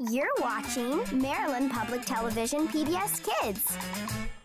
You're watching Maryland Public Television PBS Kids.